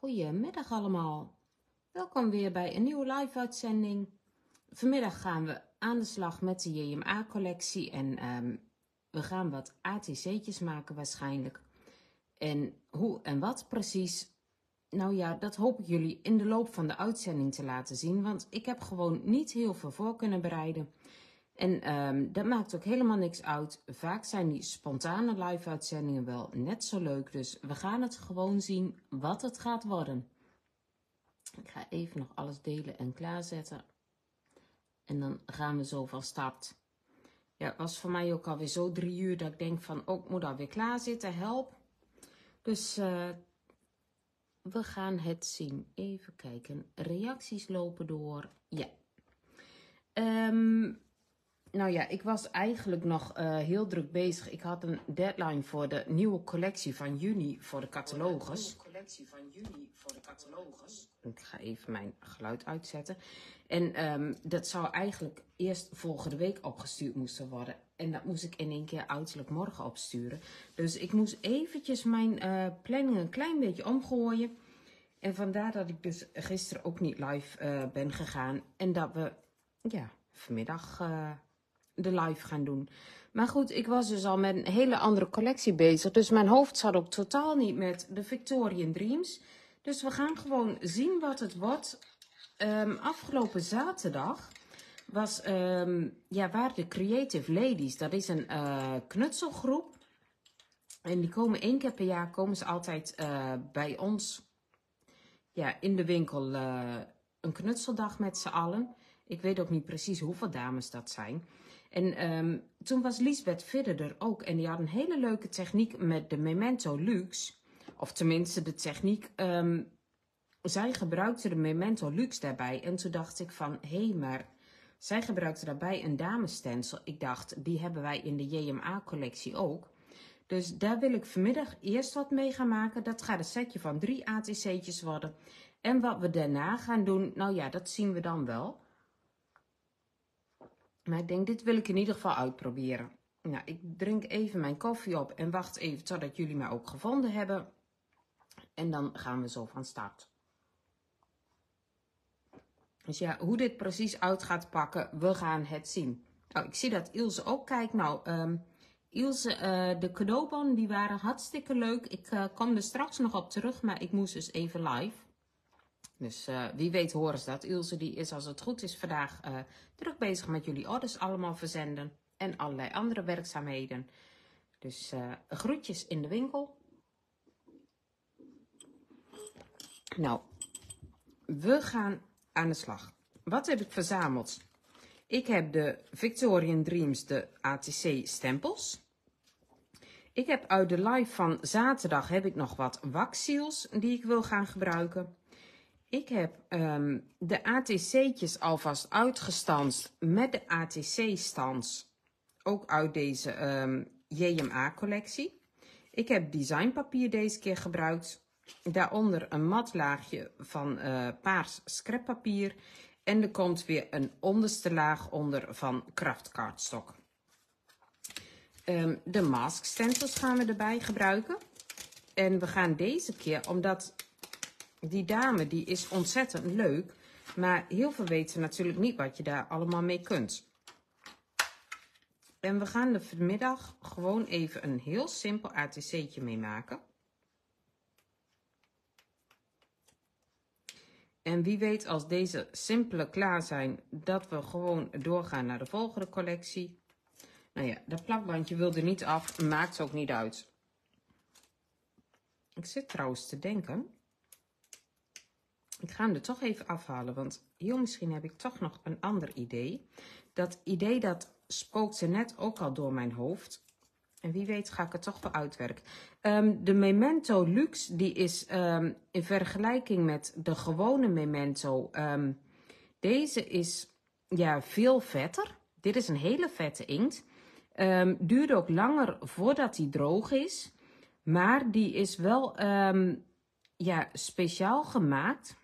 Goedemiddag allemaal. Welkom weer bij een nieuwe live-uitzending. Vanmiddag gaan we aan de slag met de JMA-collectie en ehm, we gaan wat ATC'tjes maken waarschijnlijk. En hoe en wat precies, nou ja, dat hoop ik jullie in de loop van de uitzending te laten zien, want ik heb gewoon niet heel veel voor kunnen bereiden. En ehm, dat maakt ook helemaal niks uit. Vaak zijn die spontane live-uitzendingen wel net zo leuk. Dus we gaan het gewoon zien wat het gaat worden. Ik ga even nog alles delen en klaarzetten. En dan gaan we zo van start. Ja, het was voor mij ook alweer zo drie uur dat ik denk van... oh, moet alweer klaar zitten, help. Dus uh, we gaan het zien. Even kijken. Reacties lopen door. Ja. Um, nou ja, ik was eigenlijk nog uh, heel druk bezig. Ik had een deadline voor de nieuwe collectie van juni voor de catalogus. collectie van juni voor de catalogus. Ik ga even mijn geluid uitzetten. En um, dat zou eigenlijk eerst volgende week opgestuurd moesten worden. En dat moest ik in één keer uiterlijk morgen opsturen. Dus ik moest eventjes mijn uh, planning een klein beetje omgooien. En vandaar dat ik dus gisteren ook niet live uh, ben gegaan. En dat we, ja, vanmiddag de live gaan doen. Maar goed, ik was dus al met een hele andere collectie bezig. Dus mijn hoofd zat ook totaal niet met de Victorian Dreams. Dus we gaan gewoon zien wat het wordt. Um, afgelopen zaterdag was, um, ja, waar de Creative Ladies. Dat is een uh, knutselgroep. En die komen één keer per jaar, komen ze altijd uh, bij ons ja, in de winkel uh, een knutseldag met z'n allen. Ik weet ook niet precies hoeveel dames dat zijn. En um, toen was Lisbeth Vidder er ook. En die had een hele leuke techniek met de Memento Luxe. Of tenminste de techniek. Um, zij gebruikte de Memento Luxe daarbij. En toen dacht ik van, hé, hey, maar zij gebruikte daarbij een damesstencil. Ik dacht, die hebben wij in de JMA-collectie ook. Dus daar wil ik vanmiddag eerst wat mee gaan maken. Dat gaat een setje van drie ATC'tjes worden. En wat we daarna gaan doen, nou ja, dat zien we dan wel. Maar ik denk, dit wil ik in ieder geval uitproberen. Nou, ik drink even mijn koffie op en wacht even totdat jullie mij ook gevonden hebben. En dan gaan we zo van start. Dus ja, hoe dit precies uit gaat pakken, we gaan het zien. Oh, ik zie dat Ilse ook kijkt. Nou, um, Ilse, uh, de cadeaubon, die waren hartstikke leuk. Ik uh, kom er straks nog op terug, maar ik moest dus even live. Dus uh, wie weet horen ze dat. Ilse die is als het goed is vandaag uh, druk bezig met jullie orders allemaal verzenden. En allerlei andere werkzaamheden. Dus uh, groetjes in de winkel. Nou, we gaan aan de slag. Wat heb ik verzameld? Ik heb de Victorian Dreams, de ATC stempels. Ik heb uit de live van zaterdag heb ik nog wat waxseals die ik wil gaan gebruiken. Ik heb um, de ATC'tjes alvast uitgestanst met de ATC-stans. Ook uit deze um, JMA-collectie. Ik heb designpapier deze keer gebruikt. Daaronder een mat laagje van uh, paars scrappapier. En er komt weer een onderste laag onder van kraftcardstock. Um, de mask stencils gaan we erbij gebruiken. En we gaan deze keer, omdat die dame die is ontzettend leuk. Maar heel veel weten natuurlijk niet wat je daar allemaal mee kunt. En we gaan er vanmiddag gewoon even een heel simpel ATC'tje mee maken. En wie weet als deze simpele klaar zijn, dat we gewoon doorgaan naar de volgende collectie. Nou ja, dat plakbandje wilde niet af, maakt ook niet uit. Ik zit trouwens te denken. Ik ga hem er toch even afhalen, want heel misschien heb ik toch nog een ander idee. Dat idee dat spookte net ook al door mijn hoofd. En wie weet ga ik het toch wel uitwerken. Um, de Memento Luxe, die is um, in vergelijking met de gewone Memento, um, deze is ja, veel vetter. Dit is een hele vette inkt. Duurt ook langer voordat hij droog is. Maar die is wel ja, speciaal gemaakt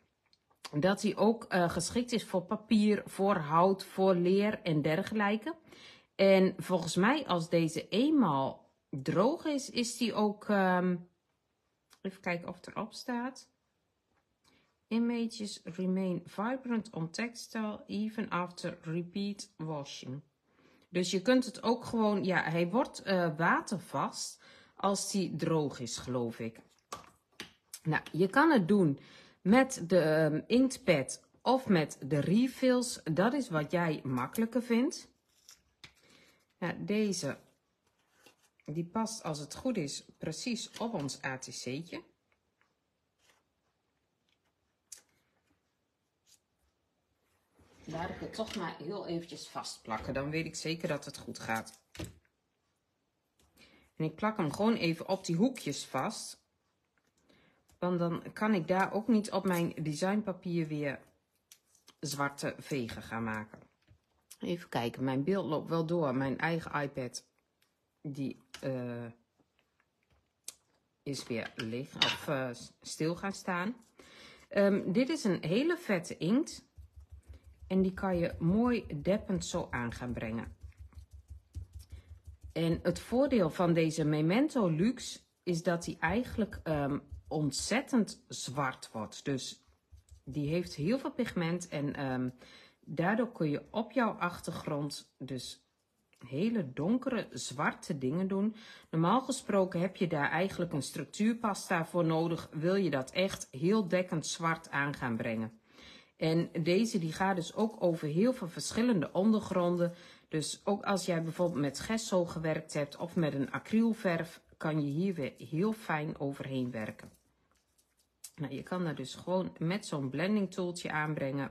dat hij ook uh, geschikt is voor papier, voor hout, voor leer en dergelijke. En volgens mij, als deze eenmaal droog is, is die ook. Um, even kijken of het erop staat. Images remain vibrant on textile even after repeat washing. Dus je kunt het ook gewoon, ja, hij wordt uh, watervast als die droog is, geloof ik. Nou, je kan het doen met de um, inktpad of met de refills. Dat is wat jij makkelijker vindt. Nou, deze, die past als het goed is precies op ons ATC'tje. Laat ik het toch maar heel eventjes vastplakken. Dan weet ik zeker dat het goed gaat. En ik plak hem gewoon even op die hoekjes vast. Want dan kan ik daar ook niet op mijn designpapier weer zwarte vegen gaan maken. Even kijken, mijn beeld loopt wel door. Mijn eigen iPad, die uh, is weer liggen of uh, stil gaan staan. Um, dit is een hele vette inkt. En die kan je mooi deppend zo aan gaan brengen. En het voordeel van deze Memento Luxe is dat hij eigenlijk um, ontzettend zwart wordt. Dus die heeft heel veel pigment en um, daardoor kun je op jouw achtergrond dus hele donkere zwarte dingen doen. Normaal gesproken heb je daar eigenlijk een structuurpasta voor nodig. Wil je dat echt heel dekkend zwart aan gaan brengen. En deze die gaat dus ook over heel veel verschillende ondergronden. Dus ook als jij bijvoorbeeld met gesso gewerkt hebt of met een acrylverf, kan je hier weer heel fijn overheen werken. Nou, je kan daar dus gewoon met zo'n blending tooltje aanbrengen.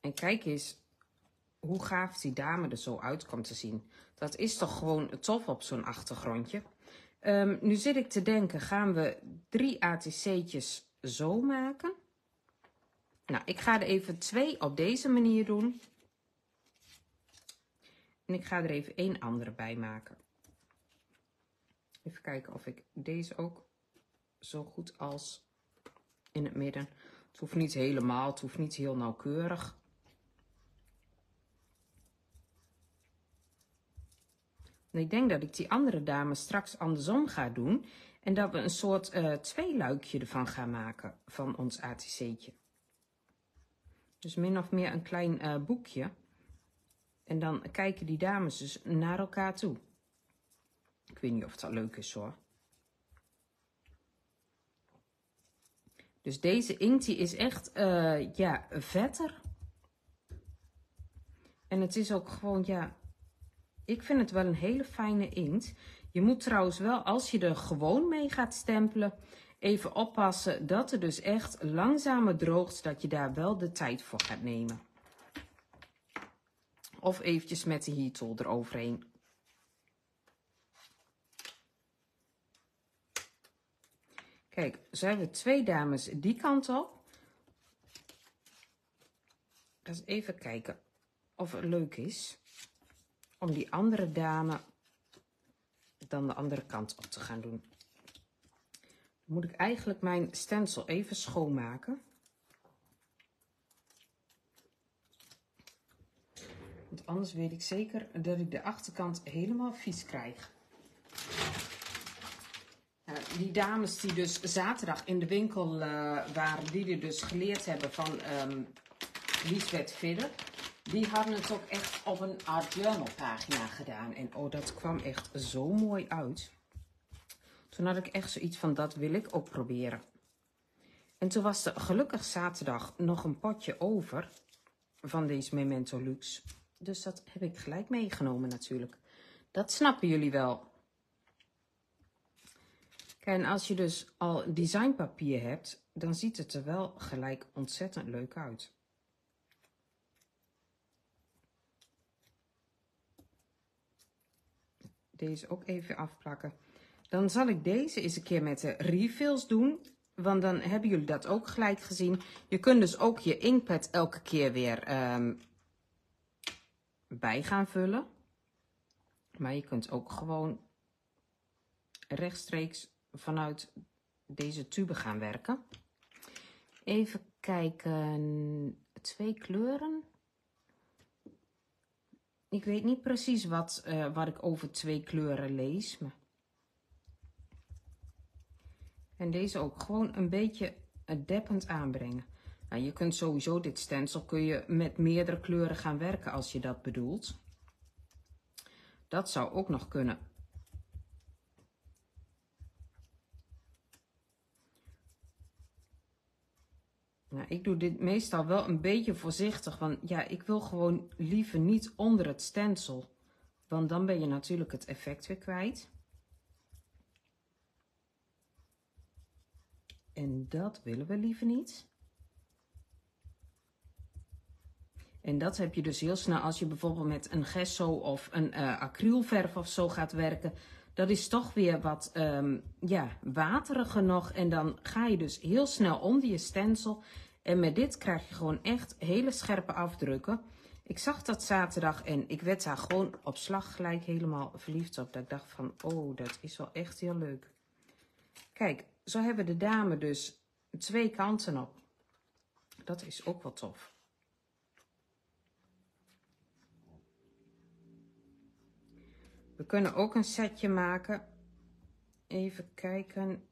En kijk eens hoe gaaf die dame er zo uit komt te zien. Dat is toch gewoon tof op zo'n achtergrondje. Um, nu zit ik te denken, gaan we drie ATC'tjes zo maken? Nou, ik ga er even twee op deze manier doen. En ik ga er even één andere bij maken. Even kijken of ik deze ook zo goed als in het midden. Het hoeft niet helemaal, het hoeft niet heel nauwkeurig. Ik denk dat ik die andere dame straks andersom ga doen. En dat we een soort uh, tweeluikje ervan gaan maken van ons ATC'tje. Dus min of meer een klein uh, boekje. En dan kijken die dames dus naar elkaar toe. Ik weet niet of dat leuk is hoor. Dus deze inkt die is echt uh, ja, vetter. En het is ook gewoon, ja, ik vind het wel een hele fijne inkt. Je moet trouwens wel, als je er gewoon mee gaat stempelen, even oppassen dat het dus echt langzamer droogt, dat je daar wel de tijd voor gaat nemen. Of eventjes met de heat tool eroverheen. Kijk, hebben we twee dames die kant op. Eens even kijken of het leuk is om die andere dame dan de andere kant op te gaan doen. Dan moet ik eigenlijk mijn stencil even schoonmaken. Want anders weet ik zeker dat ik de achterkant helemaal vies krijg. Nou, die dames die dus zaterdag in de winkel uh, waren, die er dus geleerd hebben van um, Lisbeth Vidder. Die hadden het ook echt op een art journal pagina gedaan. En oh, dat kwam echt zo mooi uit. Toen had ik echt zoiets van, dat wil ik ook proberen. En toen was er gelukkig zaterdag nog een potje over van deze Memento Luxe. Dus dat heb ik gelijk meegenomen natuurlijk. Dat snappen jullie wel. Kijk, en als je dus al designpapier hebt, dan ziet het er wel gelijk ontzettend leuk uit. Deze ook even afplakken. Dan zal ik deze eens een keer met de refills doen. Want dan hebben jullie dat ook gelijk gezien. Je kunt dus ook je inkpad elke keer weer um, bij gaan vullen. Maar je kunt ook gewoon rechtstreeks vanuit deze tube gaan werken. Even kijken. Twee kleuren. Ik weet niet precies wat, uh, wat ik over twee kleuren lees. Maar En deze ook gewoon een beetje deppend aanbrengen. Nou, je kunt sowieso dit stencil kun je met meerdere kleuren gaan werken als je dat bedoelt. Dat zou ook nog kunnen. Nou, ik doe dit meestal wel een beetje voorzichtig, want ja, ik wil gewoon liever niet onder het stencil. Want dan ben je natuurlijk het effect weer kwijt. En dat willen we liever niet. En dat heb je dus heel snel als je bijvoorbeeld met een gesso of een uh, acrylverf of zo gaat werken. Dat is toch weer wat um, ja, wateriger nog. En dan ga je dus heel snel onder je stencil. En met dit krijg je gewoon echt hele scherpe afdrukken. Ik zag dat zaterdag en ik werd daar gewoon op slag gelijk helemaal verliefd op. Dat ik dacht van, oh, dat is wel echt heel leuk. Kijk, zo hebben de dame dus twee kanten op. Dat is ook wel tof. We kunnen ook een setje maken. Even kijken.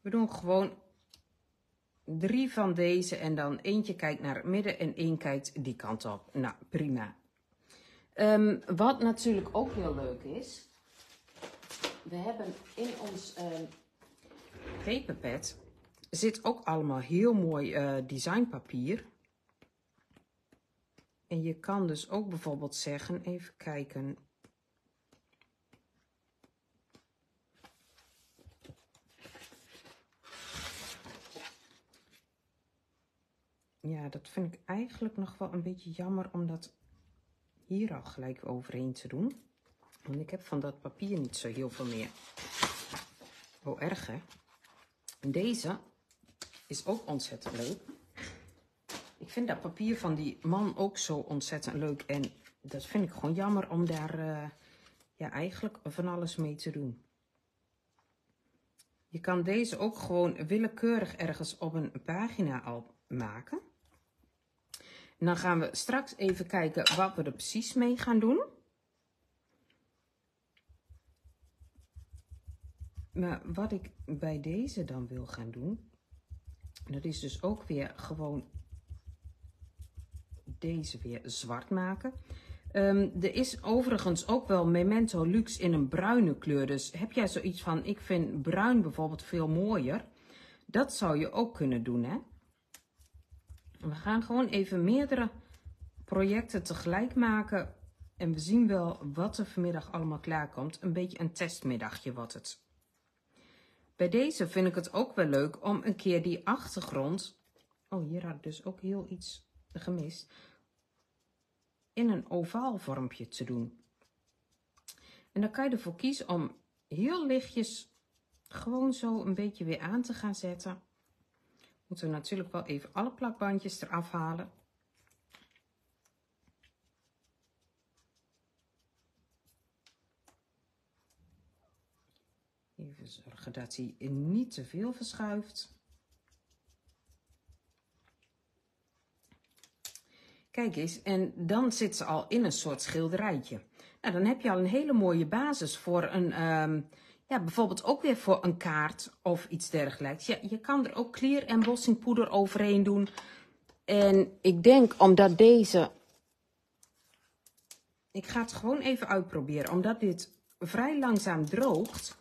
We doen gewoon drie van deze en dan eentje kijkt naar het midden en één kijkt die kant op. Nou, prima. Um, wat natuurlijk ook heel leuk is. We hebben in ons um, paperpad zit ook allemaal heel mooi uh, designpapier. En je kan dus ook bijvoorbeeld zeggen, even kijken. Ja, dat vind ik eigenlijk nog wel een beetje jammer om dat hier al gelijk overheen te doen. Want ik heb van dat papier niet zo heel veel meer. Oh, erg hè? Deze is ook ontzettend leuk. Vind dat papier van die man ook zo ontzettend leuk. En dat vind ik gewoon jammer om daar uh, ja, eigenlijk van alles mee te doen. Je kan deze ook gewoon willekeurig ergens op een pagina al maken. En dan gaan we straks even kijken wat we er precies mee gaan doen. Maar wat ik bij deze dan wil gaan doen, dat is dus ook weer gewoon deze weer zwart maken. Um, er is overigens ook wel Memento Luxe in een bruine kleur. Dus heb jij zoiets van, ik vind bruin bijvoorbeeld veel mooier. Dat zou je ook kunnen doen, hè. We gaan gewoon even meerdere projecten tegelijk maken. En we zien wel wat er vanmiddag allemaal klaarkomt. Een beetje een testmiddagje wordt het. Bij deze vind ik het ook wel leuk om een keer die achtergrond... Oh, hier had ik dus ook heel iets gemist, in een ovaal vormpje te doen. En dan kan je ervoor kiezen om heel lichtjes gewoon zo een beetje weer aan te gaan zetten. Moeten we natuurlijk wel even alle plakbandjes eraf halen. Even zorgen dat hij niet te veel verschuift. Kijk eens, en dan zit ze al in een soort schilderijtje. Nou, dan heb je al een hele mooie basis voor een, um, ja, bijvoorbeeld ook weer voor een kaart of iets dergelijks. Ja, je kan er ook clear embossing poeder overheen doen. En ik denk omdat deze, ik ga het gewoon even uitproberen, omdat dit vrij langzaam droogt,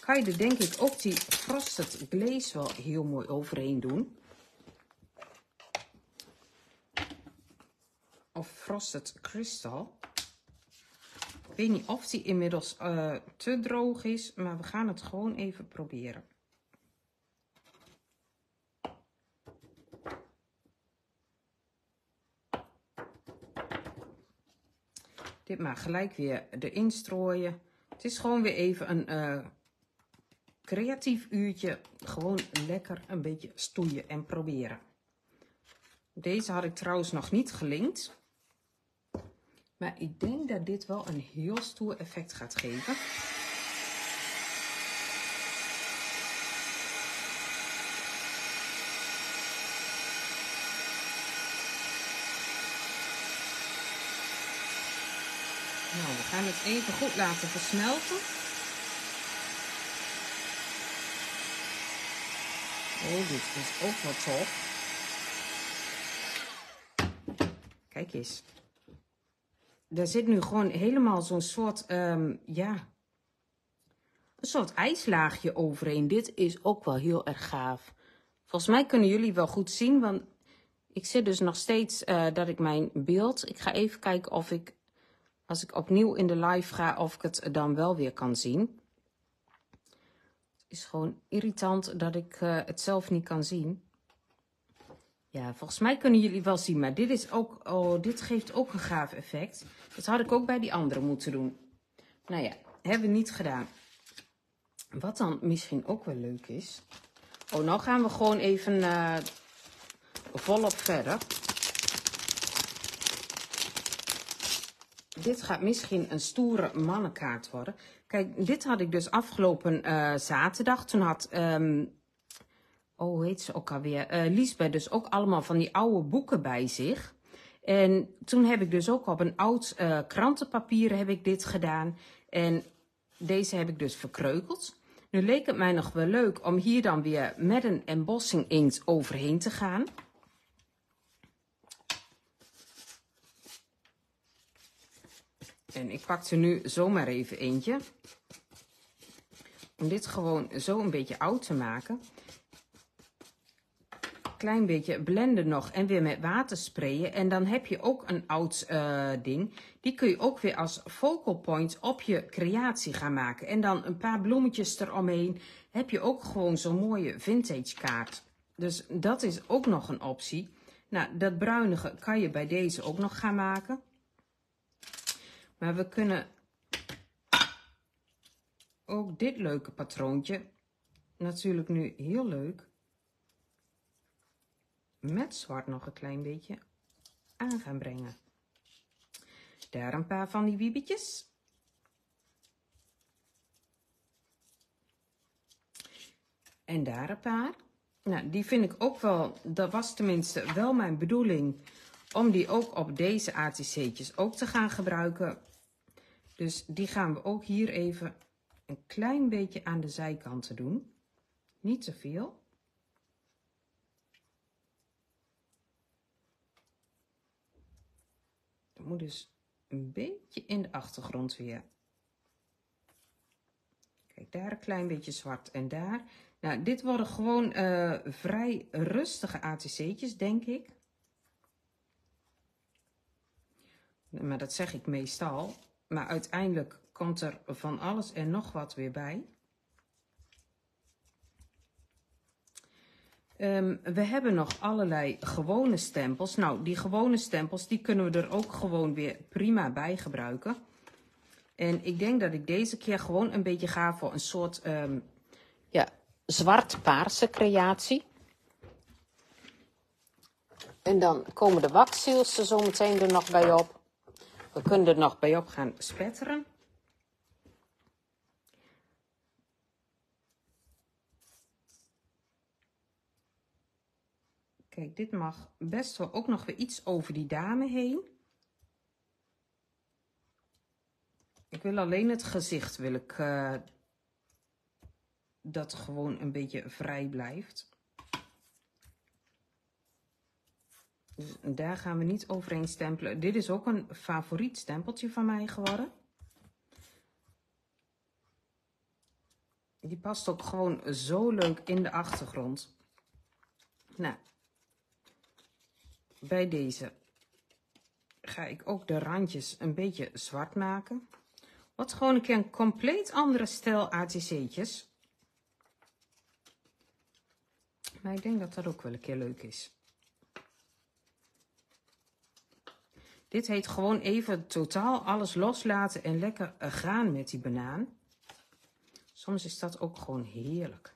kan je er denk ik ook die frosted glaze wel heel mooi overheen doen. Of Frosted Crystal. Ik weet niet of die inmiddels uh, te droog is, maar we gaan het gewoon even proberen. Dit maar gelijk weer erin strooien. Het is gewoon weer even een uh, creatief uurtje. Gewoon lekker een beetje stoeien en proberen. Deze had ik trouwens nog niet gelinkt. Maar ik denk dat dit wel een heel stoer effect gaat geven. Nou, we gaan het even goed laten versmelten. Oh, dit is ook wat tof. Kijk eens. Er zit nu gewoon helemaal zo'n soort, um, ja, een soort ijslaagje overheen. Dit is ook wel heel erg gaaf. Volgens mij kunnen jullie wel goed zien, want ik zit dus nog steeds uh, dat ik mijn beeld... Ik ga even kijken of ik, als ik opnieuw in de live ga, of ik het dan wel weer kan zien. Het is gewoon irritant dat ik uh, het zelf niet kan zien. Ja, volgens mij kunnen jullie wel zien, maar dit, is ook, oh, dit geeft ook een gaaf effect. Dat had ik ook bij die andere moeten doen. Nou ja, hebben we niet gedaan. Wat dan misschien ook wel leuk is. Oh, nou gaan we gewoon even uh, volop verder. Dit gaat misschien een stoere mannenkaart worden. Kijk, dit had ik dus afgelopen uh, zaterdag. Toen had um, oh, heet ze ook alweer? Uh, Liesbeth dus ook allemaal van die oude boeken bij zich. En toen heb ik dus ook op een oud uh, krantenpapier heb ik dit gedaan. En deze heb ik dus verkreukeld. Nu leek het mij nog wel leuk om hier dan weer met een embossing inkt overheen te gaan. En ik pak er nu zomaar even eentje. Om dit gewoon zo een beetje oud te maken klein beetje blenden nog en weer met water sprayen. En dan heb je ook een oud uh, ding. Die kun je ook weer als focal point op je creatie gaan maken. En dan een paar bloemetjes eromheen. Heb je ook gewoon zo'n mooie vintage kaart. Dus dat is ook nog een optie. Nou, dat bruinige kan je bij deze ook nog gaan maken. Maar we kunnen ook dit leuke patroontje. Natuurlijk nu heel leuk met zwart nog een klein beetje aan gaan brengen. Daar een paar van die wiebetjes. En daar een paar. Nou, die vind ik ook wel, dat was tenminste wel mijn bedoeling, om die ook op deze ATC'tjes ook te gaan gebruiken. Dus die gaan we ook hier even een klein beetje aan de zijkanten doen. Niet te veel. Moet dus een beetje in de achtergrond weer. Kijk, daar een klein beetje zwart en daar. Nou, dit worden gewoon uh, vrij rustige ATC'tjes, denk ik. Maar dat zeg ik meestal. Maar uiteindelijk komt er van alles en nog wat weer bij. Um, we hebben nog allerlei gewone stempels. Nou, die gewone stempels, die kunnen we er ook gewoon weer prima bij gebruiken. En ik denk dat ik deze keer gewoon een beetje ga voor een soort um, ja, zwart-paarse creatie. En dan komen de waxseals er zo meteen er nog bij op. We kunnen er nog bij op gaan spetteren. Kijk, dit mag best wel ook nog weer iets over die dame heen. Ik wil alleen het gezicht, wil ik uh, dat gewoon een beetje vrij blijft. Dus daar gaan we niet overheen stempelen. Dit is ook een favoriet stempeltje van mij geworden. Die past ook gewoon zo leuk in de achtergrond. Nou, bij deze ga ik ook de randjes een beetje zwart maken. Wat gewoon een keer een compleet andere stijl ATC'tjes. Maar ik denk dat dat ook wel een keer leuk is. Dit heet gewoon even totaal alles loslaten en lekker gaan met die banaan. Soms is dat ook gewoon heerlijk.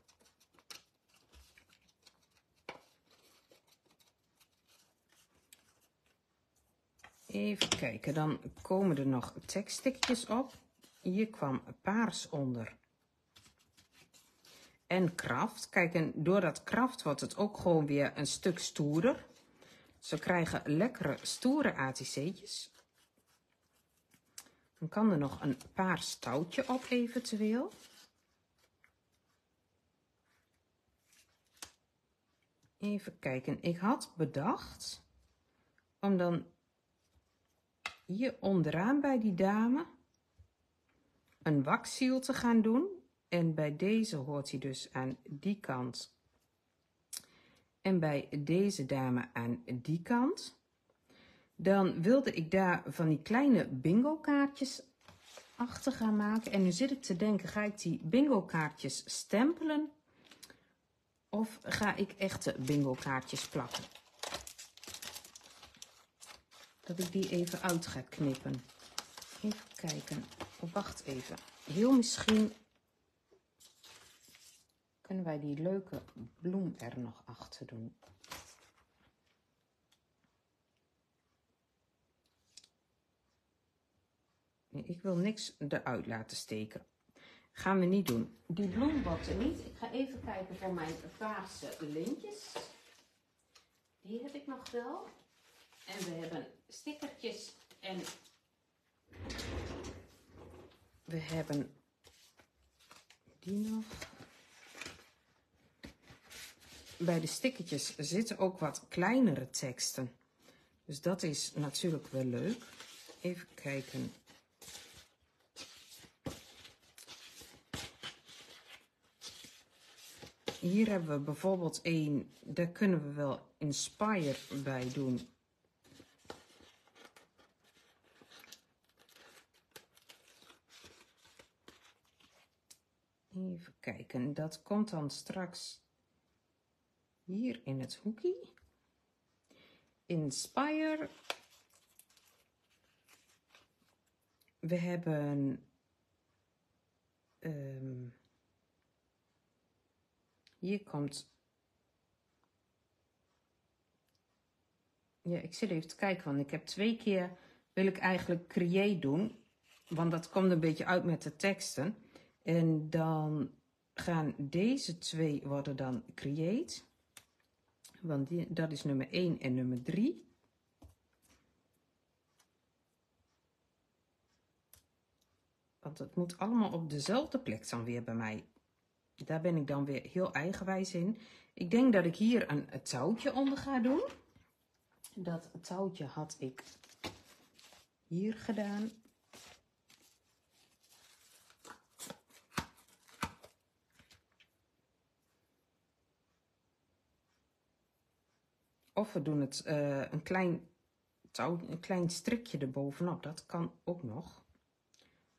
Even kijken, dan komen er nog tekststikjes op. Hier kwam paars onder. En kraft. Kijk, en door dat kraft wordt het ook gewoon weer een stuk stoerder. Ze krijgen lekkere, stoere ATC'tjes. Dan kan er nog een paars touwtje op eventueel. Even kijken. Ik had bedacht om dan hier onderaan bij die dame een waksiel te gaan doen. En bij deze hoort hij dus aan die kant. En bij deze dame aan die kant. Dan wilde ik daar van die kleine bingo kaartjes achter gaan maken. En nu zit ik te denken, ga ik die bingo kaartjes stempelen? Of ga ik echte bingo kaartjes plakken? Dat ik die even uit ga knippen. Even kijken. Oh, wacht even. Heel misschien kunnen wij die leuke bloem er nog achter doen. ik wil niks eruit laten steken. Gaan we niet doen. Die bloem wordt er niet. Ik ga even kijken voor mijn paarse lintjes. Die heb ik nog wel. En we hebben stickertjes en we hebben die nog. Bij de stickertjes zitten ook wat kleinere teksten. Dus dat is natuurlijk wel leuk. Even kijken. Hier hebben we bijvoorbeeld een, daar kunnen we wel Inspire bij doen. Even kijken, dat komt dan straks hier in het hoekje. Inspire. We hebben um, hier komt... Ja, ik zit even te kijken, want ik heb twee keer... wil ik eigenlijk create doen. Want dat komt een beetje uit met de teksten. En dan gaan deze twee worden dan create. Want die, dat is nummer 1 en nummer 3. Want het moet allemaal op dezelfde plek dan weer bij mij. Daar ben ik dan weer heel eigenwijs in. Ik denk dat ik hier een, een touwtje onder ga doen. Dat touwtje had ik hier gedaan. Of we doen het uh, een klein touw, een klein strikje erbovenop. Dat kan ook nog.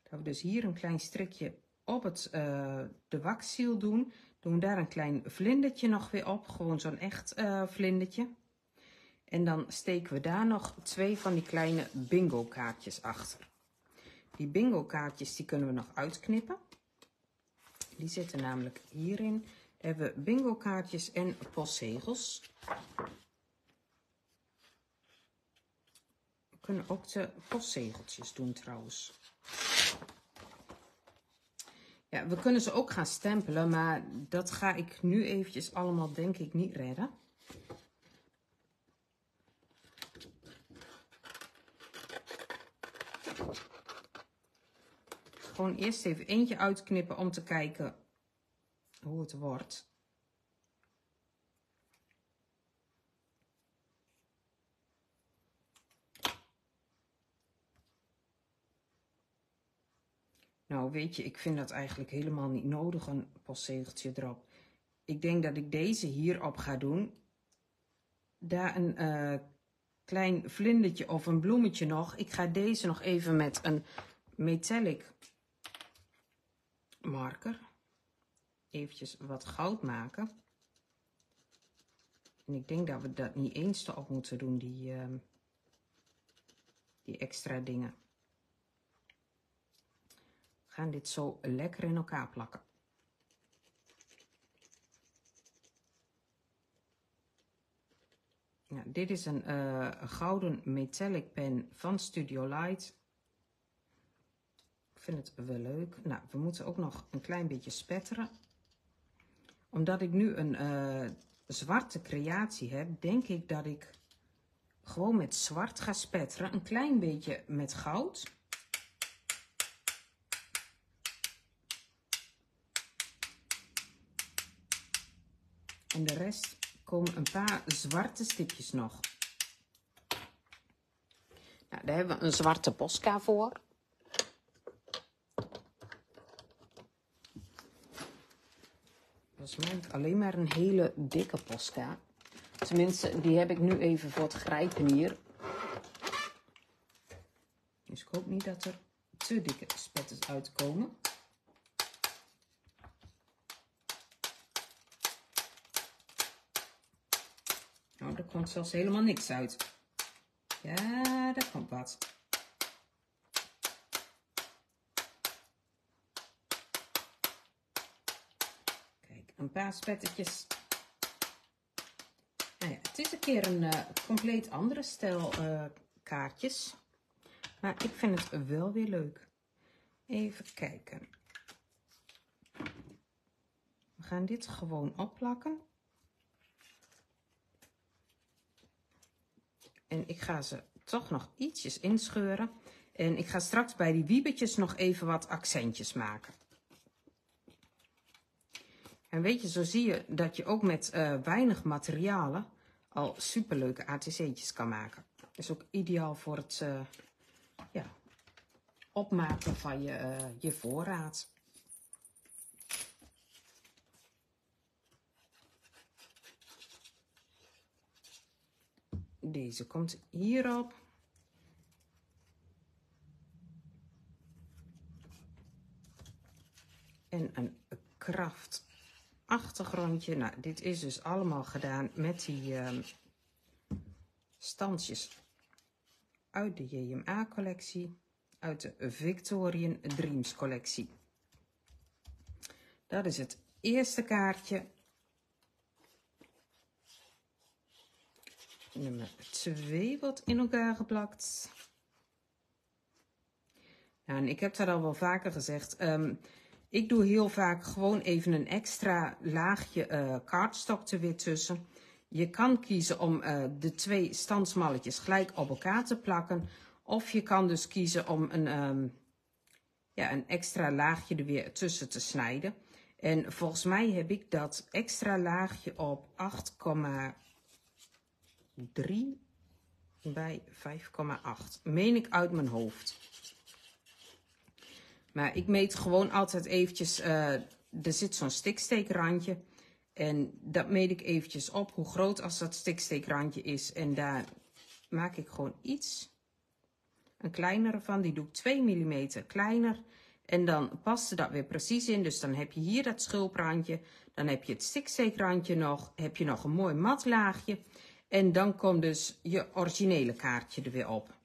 Dat we dus hier een klein strikje op het, uh, de waksiel doen. Doen we daar een klein vlindertje nog weer op. Gewoon zo'n echt uh, vlindertje. En dan steken we daar nog twee van die kleine bingo kaartjes achter. Die bingo kaartjes die kunnen we nog uitknippen. Die zitten namelijk hierin. We hebben bingo kaartjes en postzegels. We kunnen ook de postzegeltjes doen trouwens. Ja, we kunnen ze ook gaan stempelen, maar dat ga ik nu eventjes allemaal denk ik niet redden. Gewoon eerst even eentje uitknippen om te kijken hoe het wordt. Nou, weet je, ik vind dat eigenlijk helemaal niet nodig, een postzegeltje erop. Ik denk dat ik deze hierop ga doen. Daar een uh, klein vlindertje of een bloemetje nog. Ik ga deze nog even met een metallic marker eventjes wat goud maken. En ik denk dat we dat niet eens erop moeten doen, die, uh, die extra dingen gaan dit zo lekker in elkaar plakken. Dit is een uh, gouden metallic pen van Studio Light. Ik vind het wel leuk. Nou, we moeten ook nog een klein beetje spetteren. Omdat ik nu een uh, zwarte creatie heb, denk ik dat ik gewoon met zwart ga spetteren. Een klein beetje met goud. En de rest komen een paar zwarte stipjes nog. Nou, daar hebben we een zwarte posca voor. Dat is alleen maar een hele dikke posca. Tenminste, die heb ik nu even voor het grijpen hier. Dus ik hoop niet dat er te dikke spetters uitkomen. Nou, er komt zelfs helemaal niks uit. Ja, daar komt wat. Kijk, een paar spettertjes. Nou ja, het is een keer een uh, compleet andere stijl uh, kaartjes. Maar ik vind het wel weer leuk. Even kijken. We gaan dit gewoon opplakken. En ik ga ze toch nog ietsjes inscheuren. En ik ga straks bij die wiebetjes nog even wat accentjes maken. En weet je, zo zie je dat je ook met uh, weinig materialen al superleuke ATC'tjes kan maken. Is ook ideaal voor het uh, ja, opmaken van je, uh, je voorraad. Deze komt hierop. En een kracht achtergrondje. Nou, dit is dus allemaal gedaan met die uh, standjes uit de JMA collectie, uit de Victorian Dreams collectie. Dat is het eerste kaartje. Nummer 2 wordt in elkaar geplakt. Nou, en ik heb dat al wel vaker gezegd. Um, ik doe heel vaak gewoon even een extra laagje uh, er weer tussen. Je kan kiezen om uh, de twee standsmalletjes gelijk op elkaar te plakken. Of je kan dus kiezen om een, um, ja, een extra laagje er weer tussen te snijden. En volgens mij heb ik dat extra laagje op 8,3 bij 5,8. Meen ik uit mijn hoofd. Maar ik meet gewoon altijd eventjes, uh, er zit zo'n stiksteekrandje. En dat meet ik eventjes op, hoe groot als dat stiksteekrandje is. En daar maak ik gewoon iets, een kleinere van. Die doe ik 2 mm kleiner. En dan past dat weer precies in. Dus dan heb je hier dat schulprandje. Dan heb je het stiksteekrandje nog. Heb je nog een mooi matlaagje. En dan komt dus je originele kaartje er weer op.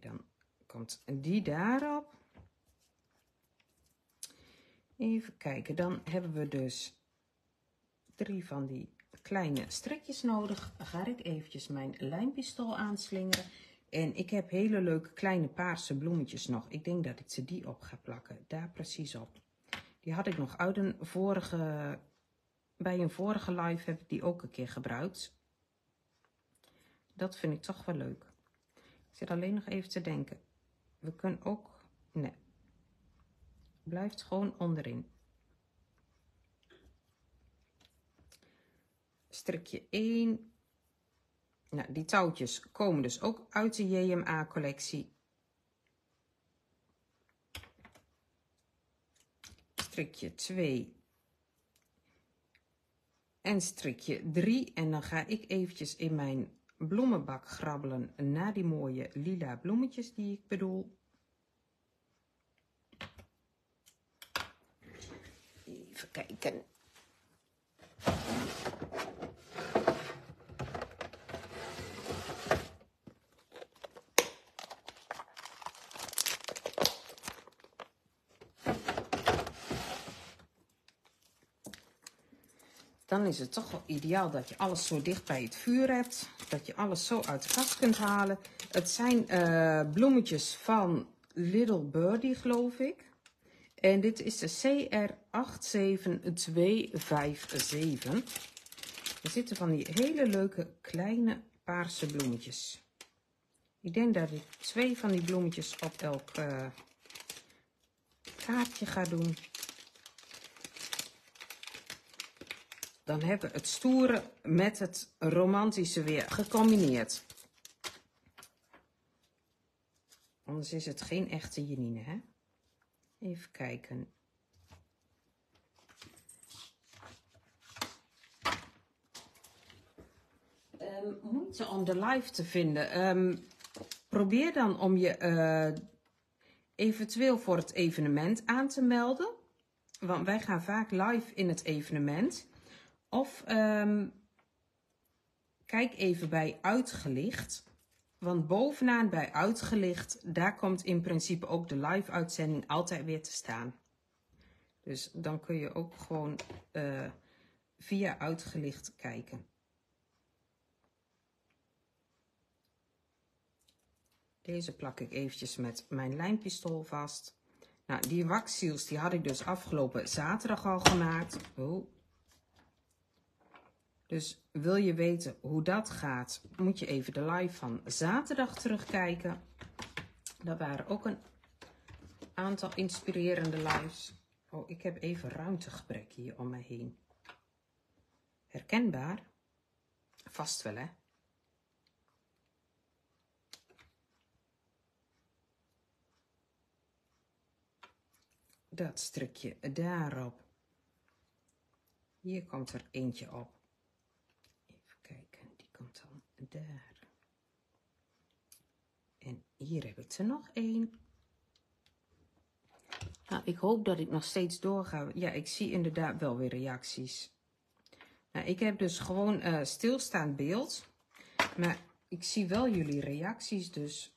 dan komt die daarop. Even kijken, dan hebben we dus drie van die kleine strikjes nodig. ga ik eventjes mijn lijnpistool aanslingeren. En ik heb hele leuke kleine paarse bloemetjes nog. Ik denk dat ik ze die op ga plakken. Daar precies op. Die had ik nog uit een vorige... Bij een vorige live heb ik die ook een keer gebruikt. Dat vind ik toch wel leuk. Ik zit alleen nog even te denken. We kunnen ook... Nee. Blijft gewoon onderin. Strikje 1. Nou, die touwtjes komen dus ook uit de JMA collectie. Strikje 2 en strikje 3 en dan ga ik eventjes in mijn bloemenbak grabbelen naar die mooie lila bloemetjes die ik bedoel. Even kijken. Dan is het toch wel ideaal dat je alles zo dicht bij het vuur hebt. Dat je alles zo uit de kast kunt halen. Het zijn uh, bloemetjes van Little Birdie, geloof ik. En dit is de CR87257. Er zitten van die hele leuke kleine paarse bloemetjes. Ik denk dat ik twee van die bloemetjes op elk uh, kaartje ga doen. Dan hebben we het stoere met het romantische weer gecombineerd. Anders is het geen echte Janine, hè? Even kijken. Um, om de live te vinden. Um, probeer dan om je uh, eventueel voor het evenement aan te melden. Want wij gaan vaak live in het evenement. Of um, kijk even bij uitgelicht. Want bovenaan bij uitgelicht, daar komt in principe ook de live uitzending altijd weer te staan. Dus dan kun je ook gewoon uh, via uitgelicht kijken. Deze plak ik eventjes met mijn lijnpistool vast. Nou, die waxseals die had ik dus afgelopen zaterdag al gemaakt. Oh. Dus wil je weten hoe dat gaat, moet je even de live van zaterdag terugkijken. Dat waren ook een aantal inspirerende lives. Oh, ik heb even ruimtegebrek hier om me heen. Herkenbaar? Vast wel, hè? dat strikje daarop. Hier komt er eentje op. Even kijken, die komt dan daar. En hier heb ik er nog één. Nou, ik hoop dat ik nog steeds doorga. Ja, ik zie inderdaad wel weer reacties. Nou, ik heb dus gewoon uh, stilstaand beeld. Maar ik zie wel jullie reacties, dus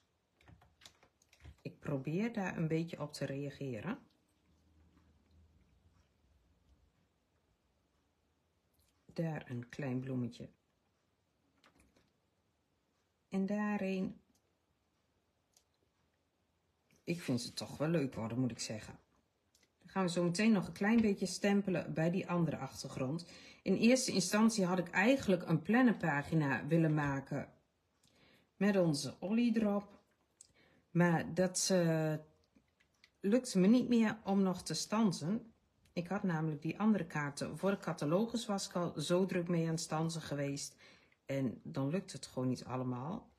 ik probeer daar een beetje op te reageren. daar een klein bloemetje. En daarin, ik vind ze toch wel leuk worden, moet ik zeggen. Dan gaan we zo meteen nog een klein beetje stempelen bij die andere achtergrond. In eerste instantie had ik eigenlijk een plannenpagina willen maken met onze drop, Maar dat uh, lukte me niet meer om nog te stansen. Ik had namelijk die andere kaarten voor de catalogus was ik al zo druk mee aan het stansen geweest. En dan lukt het gewoon niet allemaal.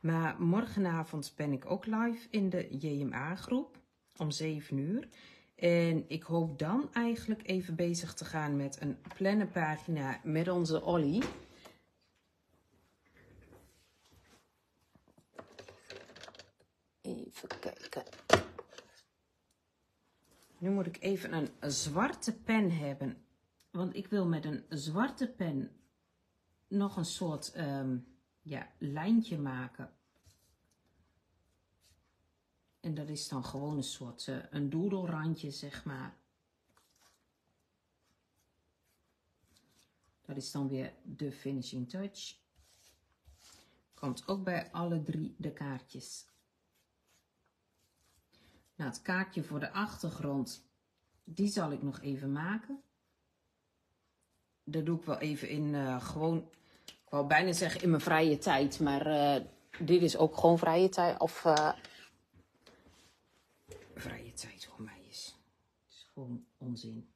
Maar morgenavond ben ik ook live in de JMA groep om 7 uur. En ik hoop dan eigenlijk even bezig te gaan met een plannenpagina met onze Olly. Even kijken. Nu moet ik even een zwarte pen hebben. Want ik wil met een zwarte pen nog een soort um, ja, lijntje maken. En dat is dan gewoon een soort uh, een doedelrandje, zeg maar. Dat is dan weer de finishing touch. Komt ook bij alle drie de kaartjes. Nou, het kaartje voor de achtergrond, die zal ik nog even maken. Dat doe ik wel even in uh, gewoon, ik wou bijna zeggen in mijn vrije tijd, maar uh, dit is ook gewoon vrije tijd. Of uh, vrije tijd voor mij is. Het is gewoon onzin.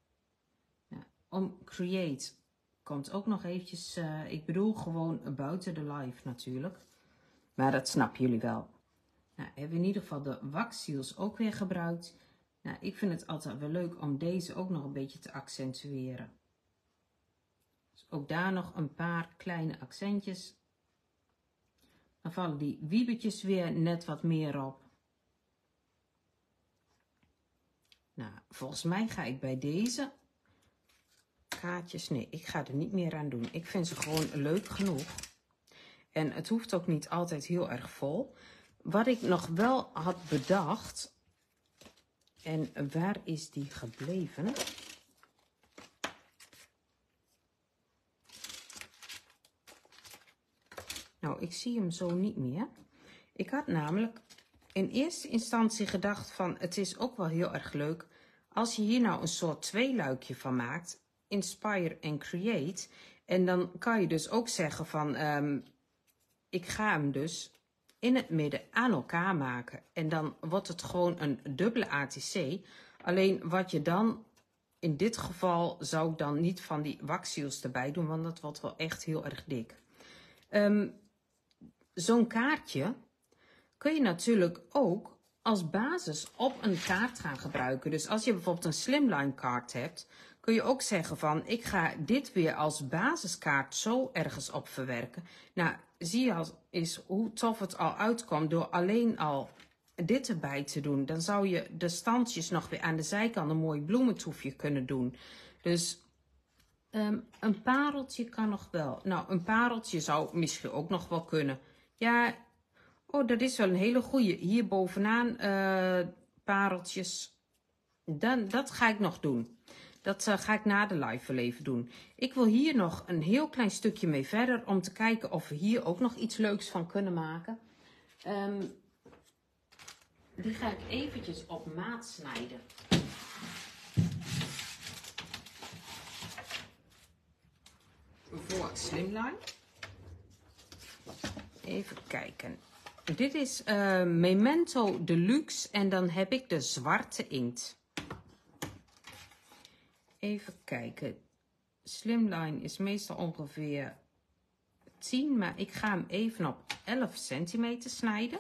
Ja, om create komt ook nog eventjes, ik bedoel gewoon buiten de live natuurlijk. Maar dat snappen jullie wel. Nou, hebben we in ieder geval de waxseals ook weer gebruikt. Nou, ik vind het altijd wel leuk om deze ook nog een beetje te accentueren. Ook daar nog een paar kleine accentjes. Dan vallen die wiebetjes weer net wat meer op. Nou, volgens mij ga ik bij deze kaartjes, nee, ik ga er niet meer aan doen. Ik vind ze gewoon leuk genoeg. En het hoeft ook niet altijd heel erg vol. Wat ik nog wel had bedacht, en waar is die gebleven? Nou, ik zie hem zo niet meer. Ik had namelijk in eerste instantie gedacht van het is ook wel heel erg leuk als je hier nou een soort tweeluikje van maakt. Inspire en create. En dan kan je dus ook zeggen van um, ik ga hem dus in het midden aan elkaar maken. En dan wordt het gewoon een dubbele ATC. Alleen wat je dan, in dit geval zou ik dan niet van die waxseals erbij doen, want dat wordt wel echt heel erg dik. Um, Zo'n kaartje kun je natuurlijk ook als basis op een kaart gaan gebruiken. Dus als je bijvoorbeeld een slimline kaart hebt, kun je ook zeggen van ik ga dit weer als basiskaart zo ergens op verwerken. Nou, zie je als, is hoe tof het al uitkomt door alleen al dit erbij te doen. Dan zou je de standjes nog weer aan de zijkant een mooi bloementoefje kunnen doen. Dus um, een pareltje kan nog wel. Nou, een pareltje zou misschien ook nog wel kunnen. Ja, oh, dat is wel een hele goede. Hier bovenaan uh, pareltjes. Dan, dat ga ik nog doen. Dat uh, ga ik na de live wel even doen. Ik wil hier nog een heel klein stukje mee verder. Om te kijken of we hier ook nog iets leuks van kunnen maken. Um, die ga ik eventjes op maat snijden. Voor Slimline. Even kijken. Dit is uh, Memento Deluxe en dan heb ik de zwarte inkt. Even kijken. Slimline is meestal ongeveer 10, maar ik ga hem even op 11 centimeter snijden.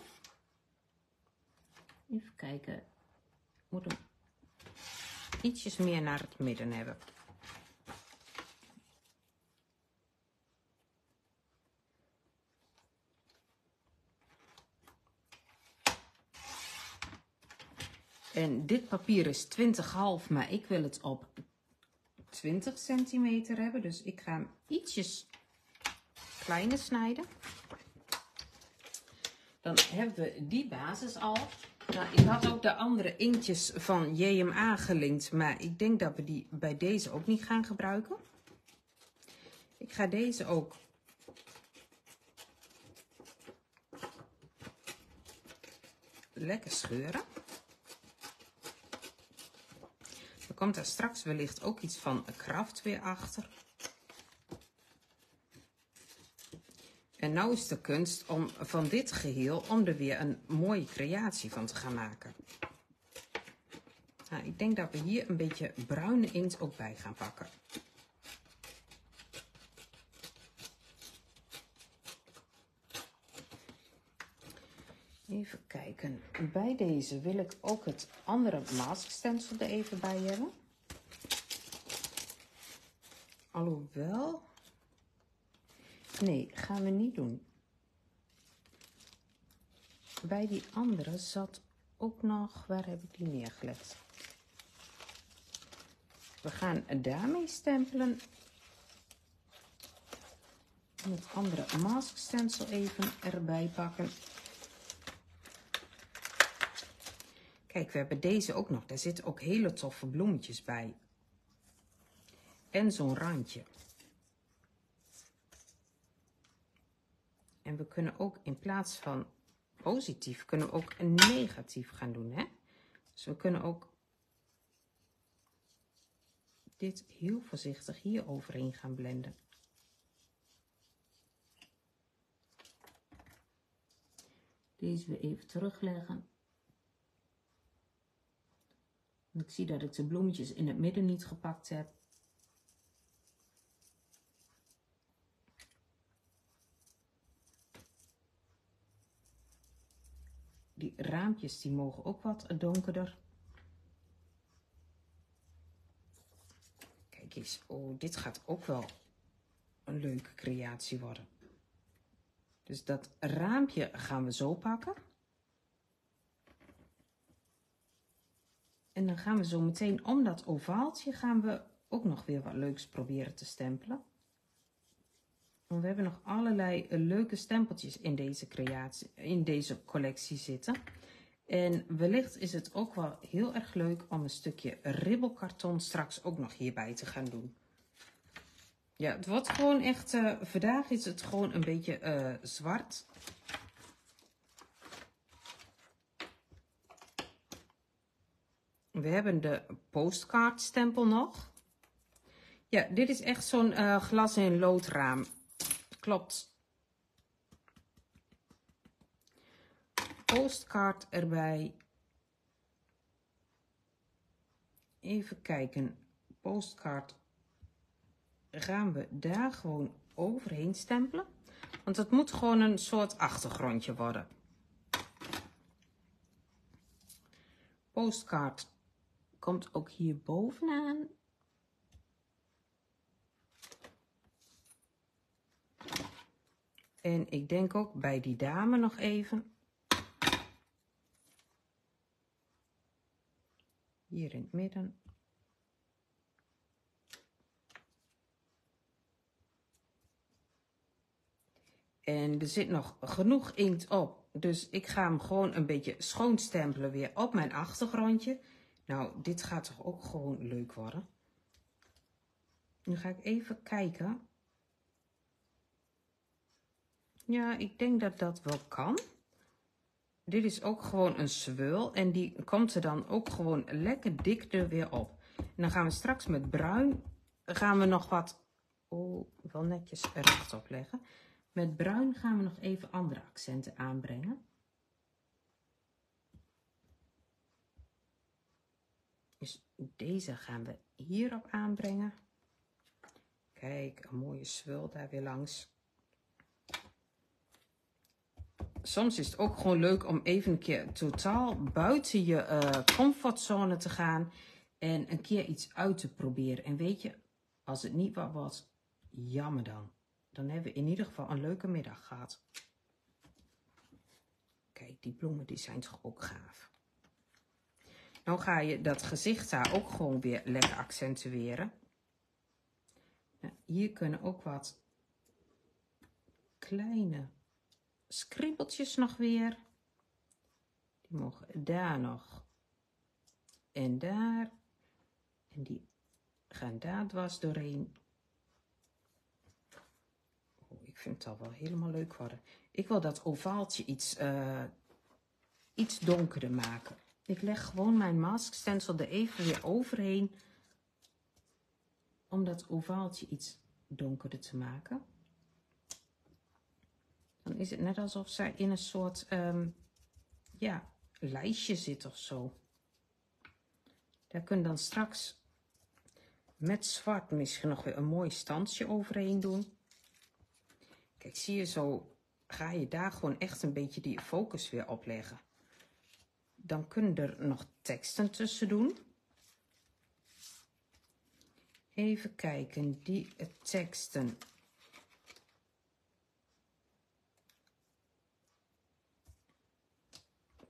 Even kijken. Ik moet hem ietsjes meer naar het midden hebben. En dit papier is 20,5, maar ik wil het op 20 centimeter hebben. Dus ik ga hem ietsjes kleiner snijden. Dan hebben we die basis al. Nou, ik had ook de andere inktjes van JMA gelinkt, maar ik denk dat we die bij deze ook niet gaan gebruiken. Ik ga deze ook lekker scheuren. Komt daar straks wellicht ook iets van kracht weer achter. En nou is de kunst om van dit geheel, om er weer een mooie creatie van te gaan maken. Nou, ik denk dat we hier een beetje bruine inkt ook bij gaan pakken. Even Bij deze wil ik ook het andere mask stencil er even bij hebben. Alhoewel, Nee, gaan we niet doen. Bij die andere zat ook nog, waar heb ik die neergelegd? We gaan daarmee stempelen. En het andere mask stencil even erbij pakken. Kijk, we hebben deze ook nog. Daar zitten ook hele toffe bloemetjes bij. En zo'n randje. En we kunnen ook in plaats van positief, kunnen we ook een negatief gaan doen. Hè? Dus we kunnen ook dit heel voorzichtig hier overheen gaan blenden. Deze weer even terugleggen. Ik zie dat ik de bloemetjes in het midden niet gepakt heb. Die raampjes die mogen ook wat donkerder. Kijk eens, oh, dit gaat ook wel een leuke creatie worden. Dus dat raampje gaan we zo pakken. En dan gaan we zo meteen om dat ovaaltje gaan we ook nog weer wat leuks proberen te stempelen. Want we hebben nog allerlei eh, leuke stempeltjes in deze, creatie, in deze collectie zitten. En wellicht is het ook wel heel erg leuk om een stukje ribbelkarton straks ook nog hierbij te gaan doen. Ja, het wordt gewoon echt, uh, vandaag is het gewoon een beetje uh, zwart. We hebben de postcard stempel nog. Ja, dit is echt zo'n uh, glas- en loodraam. Klopt. postcard erbij. Even kijken. Postcard gaan we daar gewoon overheen stempelen. Want het moet gewoon een soort achtergrondje worden. Postcard komt ook hier bovenaan. En ik denk ook bij die dame nog even. Hier in het midden. En er zit nog genoeg inkt op. Dus ik ga hem gewoon een beetje schoonstempelen weer op mijn achtergrondje. Nou, dit gaat toch ook gewoon leuk worden. Nu ga ik even kijken. Ja, ik denk dat dat wel kan. Dit is ook gewoon een zwul. En die komt er dan ook gewoon lekker dik er weer op. En dan gaan we straks met bruin, gaan we nog wat, oh, wel netjes rechtop leggen. Met bruin gaan we nog even andere accenten aanbrengen. Dus deze gaan we hierop aanbrengen. Kijk, een mooie zwul daar weer langs. Soms is het ook gewoon leuk om even een keer totaal buiten je uh, comfortzone te gaan. En een keer iets uit te proberen. En weet je, als het niet wat was, jammer dan. Dan hebben we in ieder geval een leuke middag gehad. Kijk, die bloemen die zijn toch ook gaaf. Nou ga je dat gezicht daar ook gewoon weer lekker accentueren. Nou, hier kunnen ook wat kleine skribbeltjes nog weer. Die mogen daar nog en daar. En die gaan daar dwars doorheen ik vind het al wel helemaal leuk worden. Ik wil dat ovaaltje iets, uh, iets donkerder maken. Ik leg gewoon mijn mask stencil er even weer overheen. Om dat ovaaltje iets donkerder te maken. Dan is het net alsof zij in een soort um, ja, lijstje zit of zo. Daar kun je dan straks met zwart misschien nog weer een mooi standje overheen doen. Kijk, zie je zo, ga je daar gewoon echt een beetje die focus weer op leggen. Dan kunnen er nog teksten tussen doen. Even kijken, die teksten.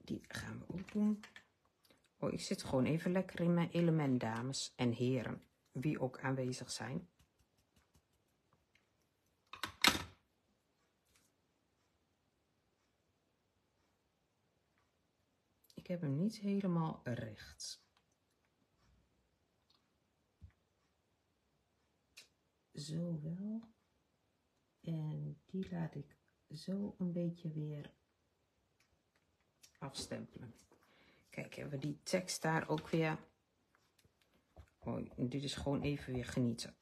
Die gaan we ook doen. Oh, ik zit gewoon even lekker in mijn element, dames en heren. Wie ook aanwezig zijn. Ik heb hem niet helemaal recht. Zo wel. En die laat ik zo een beetje weer afstempelen. Kijk, hebben we die tekst daar ook weer. Oh, dit is gewoon even weer genieten.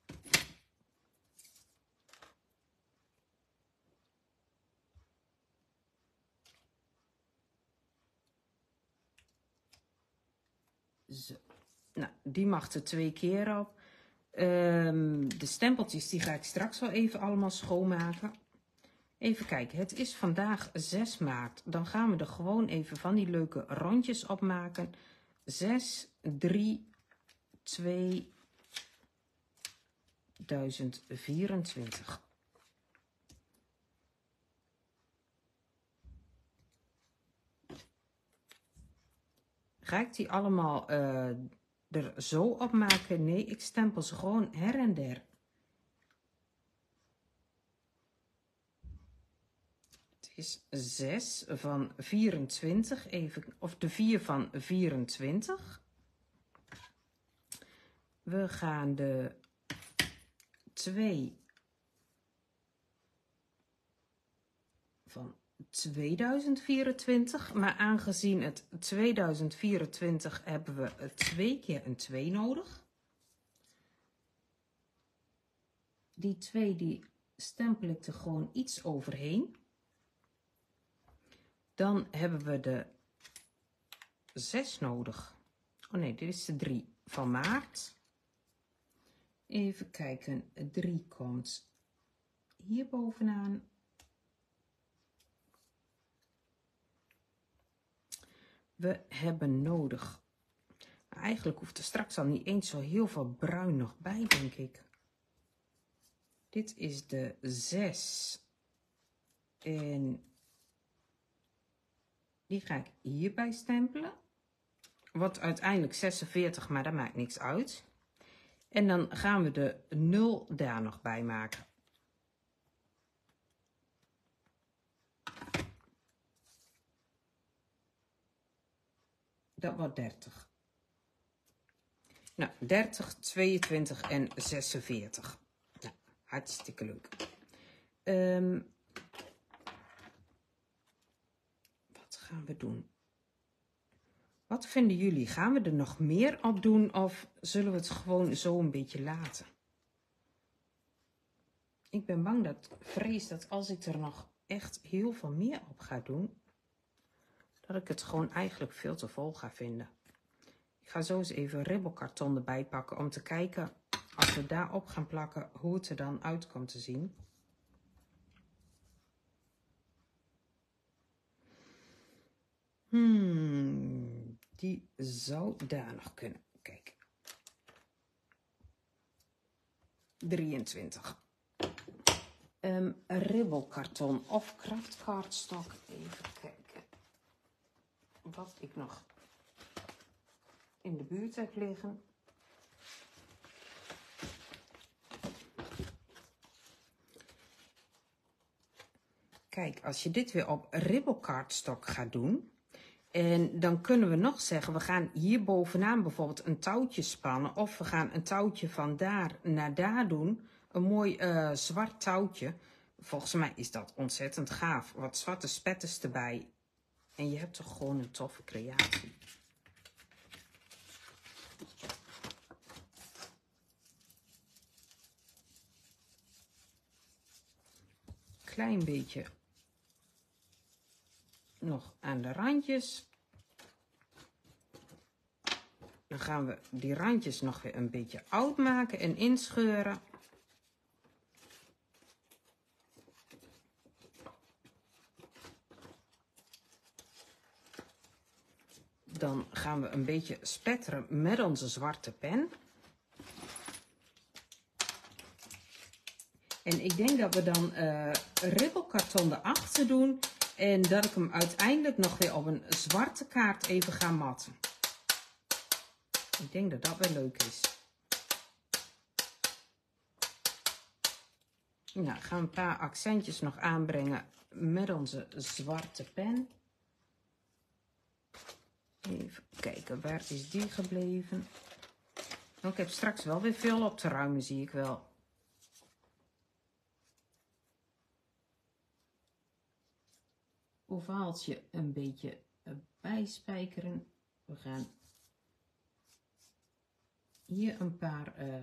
Zo. Nou, die mag er twee keer op. Um, de stempeltjes die ga ik straks wel even allemaal schoonmaken. Even kijken, het is vandaag 6 maart. Dan gaan we er gewoon even van die leuke rondjes op maken. 6, 3, 2, 2024. Ga ik die allemaal uh, er zo op maken? Nee, ik stempel ze gewoon her en der. Het is 6 van 24, even, of de 4 van 24. We gaan de 2 van 2024. Maar aangezien het 2024 hebben we twee keer een 2 nodig. Die 2 die stempel ik er gewoon iets overheen. Dan hebben we de 6 nodig. Oh nee, dit is de 3 van maart. Even kijken, 3 komt hier bovenaan. We hebben nodig. Eigenlijk hoeft er straks al niet eens zo heel veel bruin nog bij, denk ik. Dit is de 6. En die ga ik hierbij stempelen. Wat uiteindelijk 46, maar dat maakt niks uit. En dan gaan we de 0 daar nog bij maken. Dat wordt 30. Nou, 30, 22 en 46. Nou, hartstikke leuk. Um, wat gaan we doen? Wat vinden jullie? Gaan we er nog meer op doen of zullen we het gewoon zo een beetje laten? Ik ben bang dat, vrees dat als ik er nog echt heel veel meer op ga doen, dat ik het gewoon eigenlijk veel te vol ga vinden. Ik ga zo eens even ribbelkarton erbij pakken om te kijken als we daarop gaan plakken hoe het er dan uit komt te zien. Hmm, die zou daar nog kunnen. Kijk. 23. Um, ribbelkarton of krachtkaartstok. Even kijken. Wat ik nog in de buurt heb liggen. Kijk, als je dit weer op ribbelkaartstok gaat doen, en dan kunnen we nog zeggen, we gaan hier bovenaan bijvoorbeeld een touwtje spannen. Of we gaan een touwtje van daar naar daar doen. Een mooi uh, zwart touwtje. Volgens mij is dat ontzettend gaaf. Wat zwarte spetters erbij. En je hebt toch gewoon een toffe creatie. Klein beetje nog aan de randjes. Dan gaan we die randjes nog weer een beetje oud maken en inscheuren. Dan gaan we een beetje spetteren met onze zwarte pen. En ik denk dat we dan uh, ribbelkarton erachter doen en dat ik hem uiteindelijk nog weer op een zwarte kaart even ga matten. Ik denk dat dat wel leuk is. Nou, gaan we een paar accentjes nog aanbrengen met onze zwarte pen. Even kijken, waar is die gebleven? Oh, ik heb straks wel weer veel op te ruimen, zie ik wel. ovaaltje een beetje bijspijkeren. We gaan hier een paar uh,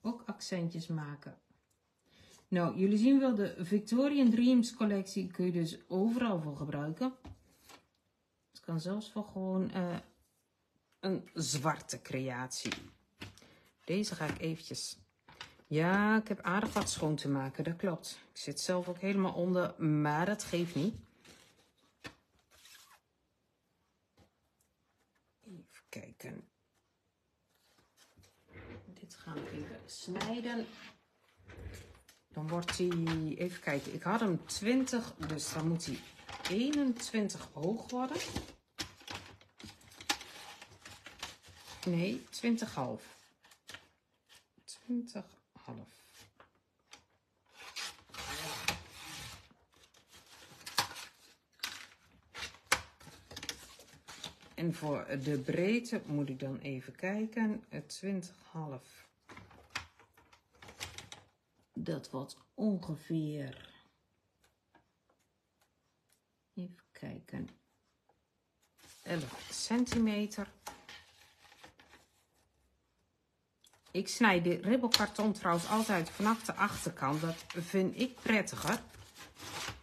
ook accentjes maken. Nou, jullie zien wel, de Victorian Dreams collectie kun je dus overal voor gebruiken. Het kan zelfs voor gewoon uh, een zwarte creatie. Deze ga ik eventjes... Ja, ik heb aardig wat schoon te maken, dat klopt. Ik zit zelf ook helemaal onder, maar dat geeft niet. kijken. Dit gaan we even snijden. Dan wordt hij, even kijken, ik had hem 20, dus dan moet hij 21 hoog worden. Nee, 20 half. 20 half. En voor de breedte moet ik dan even kijken. 20,5. Dat wordt ongeveer. Even kijken. 11 centimeter. Ik snij de ribbelkarton trouwens altijd vanaf de achterkant. Dat vind ik prettiger.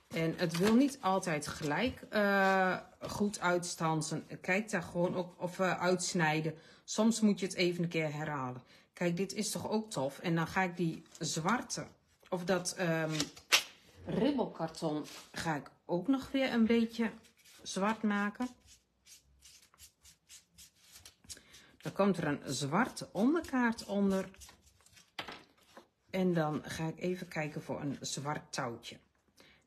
En het wil niet altijd gelijk uh, goed uitstansen. Kijk daar gewoon ook of uh, uitsnijden. Soms moet je het even een keer herhalen. Kijk, dit is toch ook tof. En dan ga ik die zwarte, of dat um, ribbelkarton, ga ik ook nog weer een beetje zwart maken. Dan komt er een zwarte onderkaart onder. En dan ga ik even kijken voor een zwart touwtje.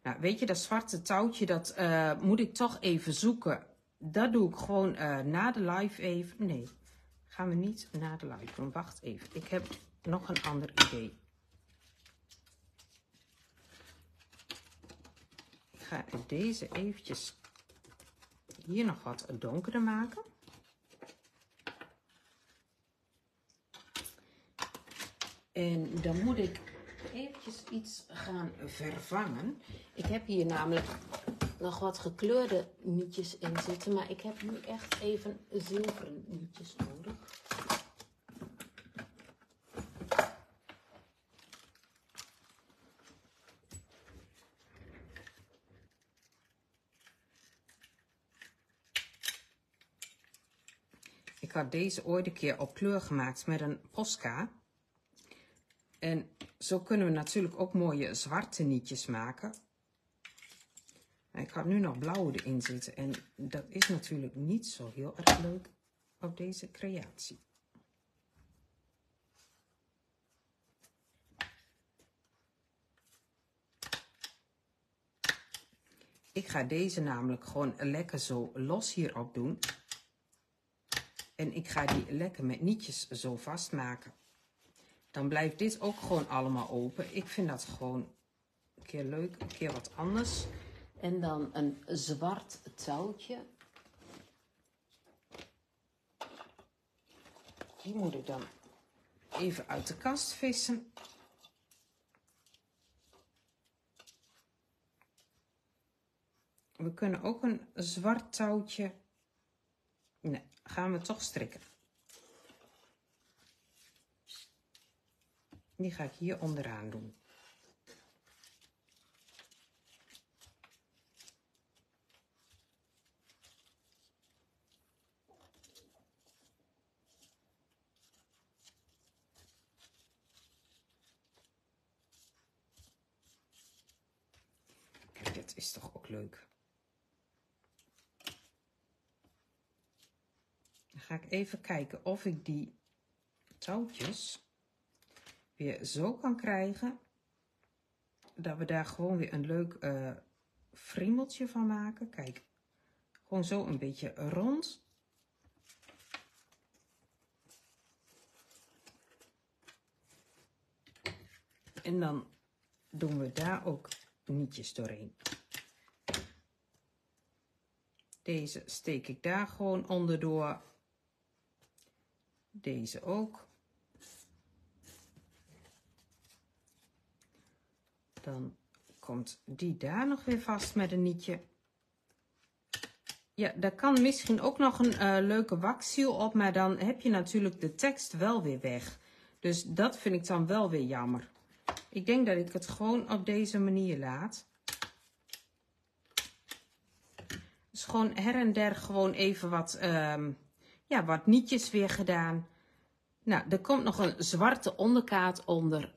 Nou, weet je, dat zwarte touwtje, dat uh, moet ik toch even zoeken. Dat doe ik gewoon uh, na de live even. Nee, gaan we niet na de live. Wacht even, ik heb nog een ander idee. Ga deze eventjes hier nog wat donkerder maken. En dan moet ik eventjes iets gaan vervangen. Ik heb hier namelijk nog wat gekleurde nietjes in zitten. Maar ik heb nu echt even zilveren nietjes nodig. Had deze ooit een keer op kleur gemaakt met een Posca. En zo kunnen we natuurlijk ook mooie zwarte nietjes maken. Ik had nu nog blauwe erin zitten en dat is natuurlijk niet zo heel erg leuk op deze creatie. Ik ga deze namelijk gewoon lekker zo los hierop doen. En ik ga die lekker met nietjes zo vastmaken. Dan blijft dit ook gewoon allemaal open. Ik vind dat gewoon een keer leuk, een keer wat anders. En dan een zwart touwtje. Die moet ik dan even uit de kast vissen. We kunnen ook een zwart touwtje. Nee, gaan we toch strikken. Die ga ik hier onderaan doen. Kijk, dit is toch ook leuk. Ga ik even kijken of ik die touwtjes weer zo kan krijgen dat we daar gewoon weer een leuk uh, friemeltje van maken. Kijk, gewoon zo een beetje rond. En dan doen we daar ook nietjes doorheen. Deze steek ik daar gewoon onderdoor. Deze ook. Dan komt die daar nog weer vast met een nietje. Ja, daar kan misschien ook nog een uh, leuke waxziel op, maar dan heb je natuurlijk de tekst wel weer weg. Dus dat vind ik dan wel weer jammer. Ik denk dat ik het gewoon op deze manier laat. Dus gewoon her en der gewoon even wat, um, ja, wat nietjes weer gedaan. Nou, er komt nog een zwarte onderkaart onder.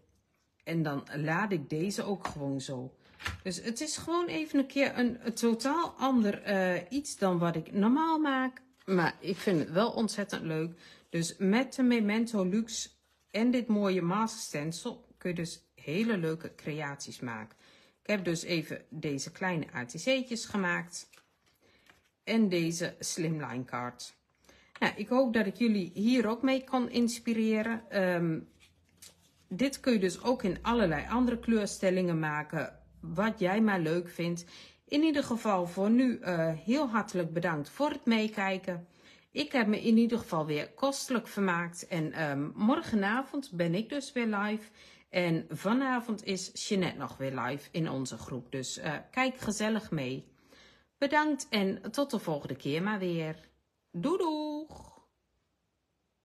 En dan laat ik deze ook gewoon zo. Dus het is gewoon even een keer een, totaal ander uh, iets dan wat ik normaal maak. Maar ik vind het wel ontzettend leuk. Dus met de Memento Luxe en dit mooie master stencil kun je dus hele leuke creaties maken. Ik heb dus even deze kleine ATC'tjes gemaakt. En deze slimline card. Ik hoop dat ik jullie hier ook mee kan inspireren. Um, dit kun je dus ook in allerlei andere kleurstellingen maken. Wat jij maar leuk vindt. In ieder geval voor nu uh, heel hartelijk bedankt voor het meekijken. Ik heb me in ieder geval weer kostelijk vermaakt. En um, morgenavond ben ik dus weer live. En vanavond is Jeanette nog weer live in onze groep. Dus uh, kijk gezellig mee. Bedankt en tot de volgende keer maar weer. Doei doeg!